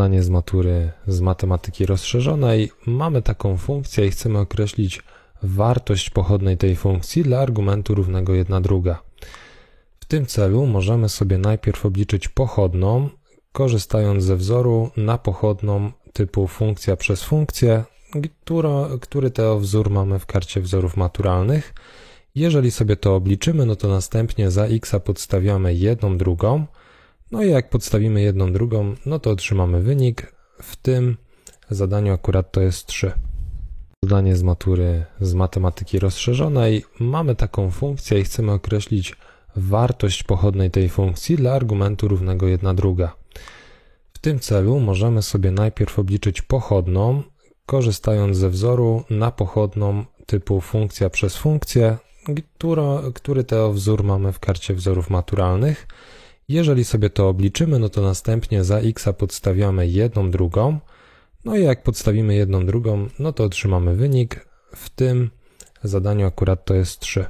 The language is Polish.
Zdanie z matury z matematyki rozszerzonej. Mamy taką funkcję i chcemy określić wartość pochodnej tej funkcji dla argumentu równego 1 druga. W tym celu możemy sobie najpierw obliczyć pochodną, korzystając ze wzoru na pochodną typu funkcja przez funkcję, który to wzór mamy w karcie wzorów maturalnych. Jeżeli sobie to obliczymy, no to następnie za x podstawiamy jedną drugą. No i jak podstawimy jedną drugą, no to otrzymamy wynik. W tym zadaniu akurat to jest 3. Zadanie z matury z matematyki rozszerzonej. Mamy taką funkcję i chcemy określić wartość pochodnej tej funkcji dla argumentu równego 1 druga. W tym celu możemy sobie najpierw obliczyć pochodną, korzystając ze wzoru na pochodną typu funkcja przez funkcję, która, który to wzór mamy w karcie wzorów maturalnych. Jeżeli sobie to obliczymy, no to następnie za x podstawiamy jedną drugą. No i jak podstawimy jedną drugą, no to otrzymamy wynik. W tym zadaniu akurat to jest 3.